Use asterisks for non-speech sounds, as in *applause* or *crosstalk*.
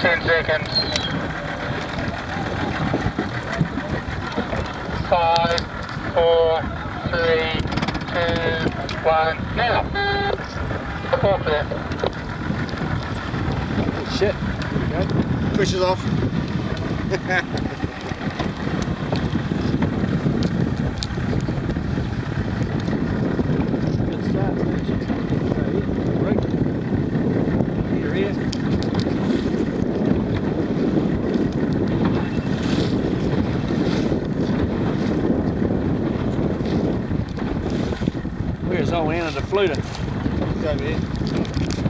10 seconds. Five, four, three, two, one, now. All clear. Shit. Pushes off. *laughs* Good start, Right. Here he is. Where's old Anna the fluter? He's over here.